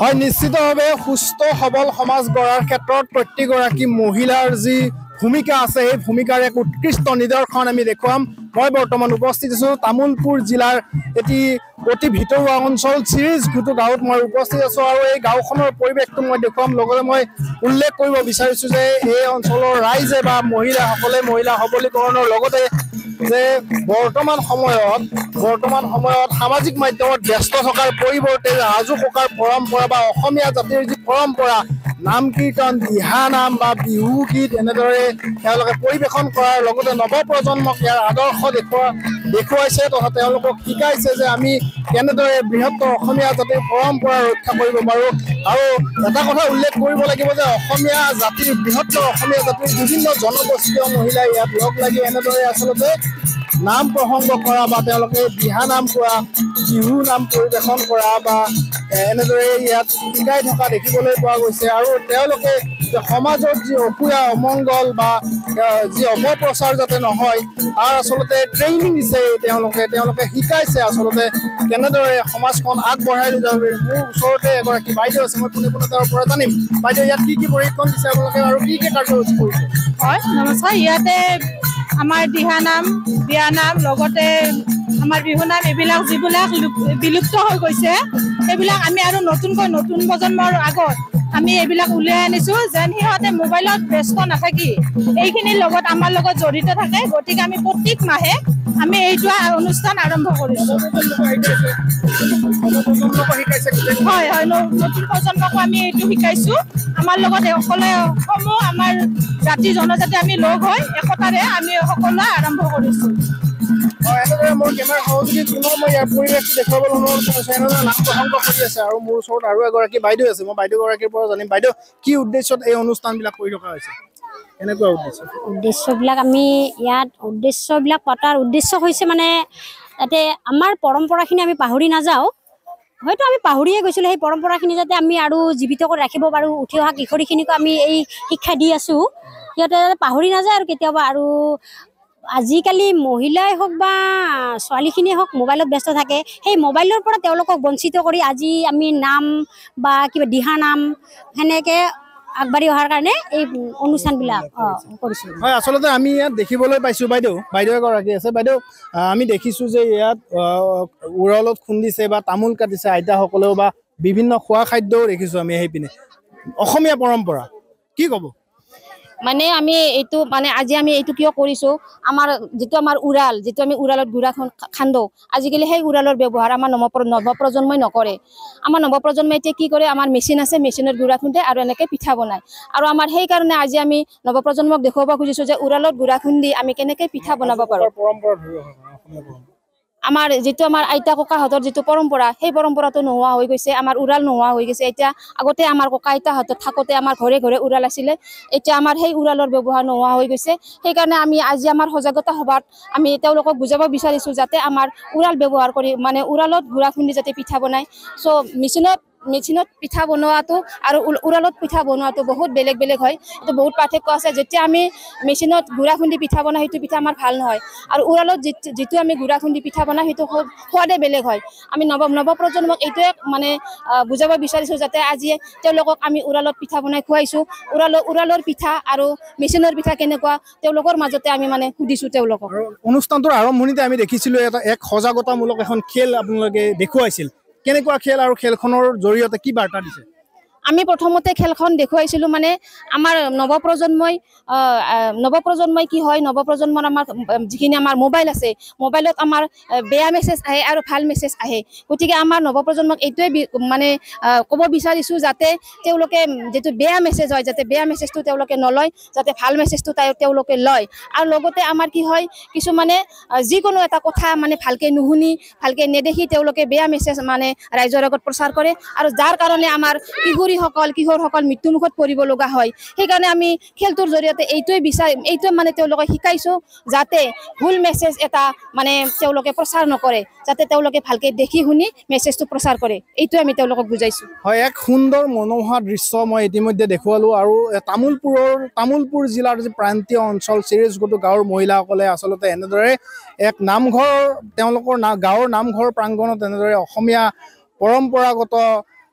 হয় নিশ্চিতভাৱে সুস্থ সবল সমাজ গঢ়াৰ ক্ষেত্ৰত প্ৰতিগৰাকী মহিলাৰ যি ভূমিকা আছে সেই ভূমিকাৰ এক উৎকৃষ্ট নিদৰ্শন আমি দেখুৱাম। মই বৰ্তমান উপস্থিত আছোঁ তামোলপুৰ জিলাৰ এটি অতি ভিতৰুৱা অঞ্চল চিৰিজ ঘুটু গাঁৱত মই উপস্থিত আছোঁ আৰু এই গাঁওখনৰ পৰিৱেশটো মই দেখুৱাম। লগতে মই উল্লেখ কৰিব বিচাৰিছোঁ যে এই অঞ্চলৰ ৰাইজে বা মহিলাসকলে মহিলা সবলীকৰণৰ লগতে যে বৰ্তমান সময়ত বৰ্তমান সময়ত সামাজিক মাধ্যমত ব্যস্ত থকাৰ পৰিৱৰ্তে ৰাজু ককাৰ পৰম্পৰা বা অসমীয়া জাতিৰ যি পৰম্পৰা নাম কীৰ্তন দিহা নাম বা বিহু গীত এনেদৰে তেওঁলোকে পৰিৱেশন কৰাৰ লগতে নৱপ্ৰজন্মক ইয়াৰ আদৰ্শ দেখুওৱা দেখুৱাইছে তথা তেওঁলোকক শিকাইছে যে আমি কেনেদৰে বৃহত্তৰ অসমীয়া জাতিৰ পৰম্পৰা ৰক্ষা কৰিব পাৰোঁ। আৰু এটা কথা উল্লেখ কৰিব লাগিব যে অসমীয়া জাতিৰ বৃহত্তৰ অসমীয়া জাতিৰ বিভিন্ন জনগোষ্ঠীয় মহিলাই ইয়াত লগ লাগি এনেদৰে আচলতে নাম প্ৰসংগ কৰা বা তেওঁলোকে দিহা নাম কৰা বিহু নাম পৰিৱেশন কৰা বা এনেদৰে ইয়াত শিকাই থকা দেখিবলৈ পোৱা গৈছে আৰু তেওঁলোকে সমাজত যি অসূয়া অমংগল বা যি অপপ্ৰচাৰ যাতে নহয় তাৰ আচলতে ট্ৰেইনিং দিছে তেওঁলোকে তেওঁলোকে শিকাইছে আচলতে কেনেদৰে সমাজখন আগবঢ়াই লৈ যাব মোৰ ওচৰতে এগৰাকী বাইদেউ আছে মই পোনে পোনে তেওঁৰ পৰা জানিম। বাইদেউ ইয়াত কি কি প্ৰশিক্ষণ দিছে আপোনালোকে আৰু কি কি কাৰ্যসূচী কৰিছে? হয় নমস্কাৰ। ইয়াতে আমাৰ দিহানাম বিয়ানাম লগতে আমাৰ বিহুনাম এইবিলাক যিবিলাক লুপ- বিলুপ্ত হৈ গৈছে সেইবিলাক আমি আৰু নতুনকৈ নতুন প্ৰজন্মৰ আগত আমি এইবিলাক উলিয়াই আনিছো যেন সিহঁতে মোবাইলত ব্যস্ত নাথাকি। এইখিনিৰ লগত আমাৰ লগত জড়িত থাকে গতিকে আমি প্ৰত্যেক মাহে আমি এইটো অনুষ্ঠান আৰম্ভ কৰিছো। হয় হয় নতুন প্ৰজন্মকো আমি এইটো শিকাইছো। আমাৰ লগত সকলোৱে সমূহ আমাৰ জাতি জনজাতি আমি লগ হৈ একতাৰে আমি সকলোৱে আৰম্ভ কৰিছো। মোৰ ওচৰত আৰু এগৰাকী বাইদেউ আছে। মই বাইদেউগৰাকীৰ পৰা জানিম। বাইদেউ কি উদ্দেশ্যত এই অনুষ্ঠানবিলাক কৰি থকা হৈছে? কেনেকুৱা উদ্দেশ্য? উদ্দেশ্যবিলাক আমি ইয়াত উদ্দেশ্যবিলাক পতাৰ উদ্দেশ্য হৈছে মানে যাতে আমাৰ পৰম্পৰাখিনি আমি পাহৰি নাযাওঁ। হয়তো আমি পাহৰিয়ে গৈছিলোঁ সেই পৰম্পৰাখিনি যাতে আমি আৰু জীৱিত কৰি ৰাখিব পাৰোঁ উঠি অহা কিশোৰীখিনিকো আমি এই শিক্ষা দি আছোঁ। সিহঁতে যাতে পাহৰি নাযায় আৰু কেতিয়াবা আৰু আজিকালি মহিলাই হওক বা ছোৱালীখিনিয়ে হওক মোবাইলত ব্যস্ত থাকে। সেই মোবাইলৰ পৰা তেওঁলোকক বঞ্চিত কৰি আজি আমি নাম বা কিবা দিহা নাম সেনেকৈ আগবাঢ়ি অহাৰ কাৰণে এই অনুষ্ঠানবিলাক কৰিছোঁ হয় আচলতে আমি ইয়াত দেখিবলৈ পাইছোঁ বাইদেউ বাইদেউ এগৰাকী আছে। বাইদেউ আহ, আমি দেখিছোঁ যে ইয়াত আহ, উৰলত খুন্দিছে বা তামোল কাটিছে আইতাসকলেও বা বিভিন্ন খোৱা খাদ্যও দেখিছোঁ আমি সেইপিনে। অসমীয়া পৰম্পৰা কি ক'ব? মানে আমি এইটো মানে আজি আমি এইটো কিয় কৰিছো? আমাৰ যিটো আমাৰ উৰাল যিটো আমি উৰালত গুড়া খুন- খান্দো আজিকালি সেই উৰালৰ ব্যৱহাৰ আমাৰ নৱপ্ৰ নৱপ্ৰজন্মই নকৰে। আমাৰ নৱপ্ৰজন্মই এতিয়া কি কৰে আমাৰ মেচিন আছে মেচিনত গুড়া খুন্দে আৰু এনেকে পিঠা বনায়। আৰু আমাৰ সেইকাৰণে আজি আমি নৱপ্ৰজন্মক দেখুৱাব খুজিছো যে উৰালত গুড়া খুন্দি আমি কেনেকে পিঠা বনাব পাৰো। আমাৰ যিটো আমাৰ আইতা ককাহঁতৰ যিটো পৰম্পৰা সেই পৰম্পৰাটো নোহোৱা হৈ গৈছে আমাৰ উৰাল নোহোৱা হৈ গৈছে। এতিয়া আগতে আমাৰ ককা আইতাহঁতৰ থাকোতে আমাৰ ঘৰে ঘৰে উৰাল আছিলে এতিয়া আমাৰ সেই উৰালৰ ব্যৱহাৰ নোহোৱা হৈ গৈছে। সেইকাৰণে আমি আজি আমাৰ সজাগতা সভাত আমি তেওঁলোকক বুজাব বিচাৰিছো যাতে আমাৰ উৰাল ব্যৱহাৰ কৰি মানে উৰালত গুড়া খুন্দি যাতে পিঠা বনায়। চ' মেচিনত মেচিনত পিঠা বনোৱাটো আৰু উৰালত পিঠা বনোৱাটো বহুত বেলেগ বেলেগ হয়। এইটো বহুত পাৰ্থক্য আছে। যেতিয়া আমি মেচিনত গুড়া খুন্দি পিঠা বনাওঁ সেইটো পিঠা আমাৰ ভাল নহয়। আৰু উৰালত যিটো আমি গুড়া খুন্দি পিঠা বনাওঁ সেইটো সোৱাদে বেলেগ হয়। আমি নৱ নৱপ্ৰজন্মক এইটোৱে মানে বুজাব বিচাৰিছোঁ যাতে আজি তেওঁলোকক আমি উৰালত পিঠা বনাই খুৱাইছোঁ। উৰালৰ উৰালৰ পিঠা আৰু মেচিনৰ পিঠা কেনেকুৱা তেওঁলোকৰ মাজতে আমি মানে সুধিছোঁ তেওঁলোকক। অনুষ্ঠানটোৰ আৰম্ভণিতে আমি দেখিছিলোঁ এটা এক সজাগতামূলক এখন খেল আপোনালোকে দেখুৱাইছিল। কেনেকুৱা খেল আৰু খেলখনৰ জৰিয়তে কি বাৰ্তা দিছে? আমি প্ৰথমতে খেলখন দেখুৱাইছিলোঁ মানে আমাৰ নৱপ্ৰজন্মই নৱপ্ৰজন্মই কি হয় নৱপ্ৰজন্মৰ আমাৰ যিখিনি আমাৰ মোবাইল আছে মোবাইলত আমাৰ বেয়া মেছেজ আহে আৰু ভাল মেছেজ আহে। গতিকে আমাৰ নৱপ্ৰজন্মক এইটোৱে মানে ক'ব বিচাৰিছোঁ যাতে তেওঁলোকে যিটো বেয়া মেছেজ হয় যাতে বেয়া মেছেজটো তেওঁলোকে নলয় যাতে ভাল মেছেজটো তাই- তেওঁলোকে লয়। আৰু লগতে আমাৰ কি হয় কিছুমানে যিকোনো এটা কথা মানে ভালকে নুশুনি ভালকে নেদেখি তেওঁলোকে বেয়া মেছেজ মানে ৰাইজৰ আগত প্ৰচাৰ কৰে। আৰু যাৰ কাৰণে আমাৰ কিশোৰীসকল কিশোৰসকল মৃত্যুমুখত পৰিব লগা হয়। সেইকাৰণে আমি খেলটোৰ জৰিয়তে এইটোৱে বিচাৰি এইটোৱে মানে তেওঁলোকক শিকাইছোঁ যাতে ভুল মেছেজ এটা মানে তেওঁলোকে প্ৰচাৰ নকৰে যাতে তেওঁলোকে ভালকে দেখি শুনি মেছেজটো প্ৰচাৰ কৰে। এইটোৱে আমি তেওঁলোকক বুজাইছোঁ। হয় এক সুন্দৰ মনোমোহা দৃশ্য মই ইতিমধ্যে দেখুৱালোঁ আৰু তামোলপুৰৰ তামোলপুৰ জিলাৰ যি প্ৰান্তীয় অঞ্চল চিৰিজগোটো গাঁৱৰ মহিলাসকলে আচলতে এনেদৰে এক নামঘৰ তেওঁলোকৰ না গাঁৱৰ নামঘৰ প্ৰাংগণত এনেদৰে অসমীয়া পৰম্পৰাগত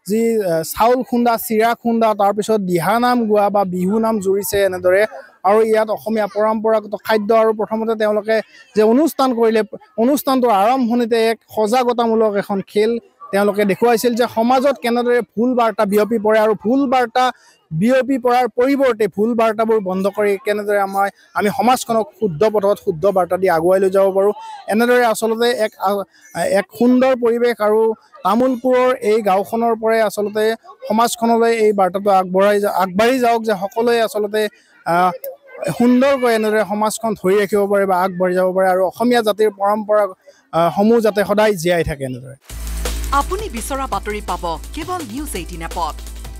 যি চাউল খুন্দা চিৰা খুন্দা তাৰপিছত দিহানাম গোৱা বা বিহু নাম জুৰিছে এনেদৰে। আৰু ইয়াত অসমীয়া পৰম্পৰাগত খাদ্য আৰু প্ৰথমতে তেওঁলোকে যে অনুষ্ঠান কৰিলে অনুষ্ঠানটোৰ আৰম্ভণিতে এক সজাগতামূলক এখন খেল তেওঁলোকে দেখুৱাইছিল যে সমাজত কেনেদৰে ভুল বাৰ্তা বিয়পি পৰে আৰু ভুল বাৰ্তা বিয়পি পৰাৰ পৰিৱৰ্তে ভুল বাৰ্তাবোৰ বন্ধ কৰি কেনেদৰে আমাৰ আমি সমাজখনক শুদ্ধ পথত শুদ্ধ বাৰ্তা দি আগুৱাই লৈ যাব পাৰোঁ এনেদৰে আচলতে এক এক সুন্দৰ পৰিৱেশ আৰু তামোলপুৰৰ এই গাঁওখনৰ পৰাই আচলতে সমাজখনলৈ এই বাৰ্তাটো আগবঢ়াই যা আগবাঢ়ি যাওক যে সকলোৱে আচলতে সুন্দৰকৈ এনেদৰে সমাজখন ধৰি ৰাখিব পাৰে বা আগবাঢ়ি যাব পাৰে আৰু অসমীয়া জাতিৰ পৰম্পৰা সমূহ যাতে সদায় জীয়াই থাকে এনেদৰে। আপুনি বিচৰা বাতৰি পাব কেৱল নিউজ এইটিন এপত।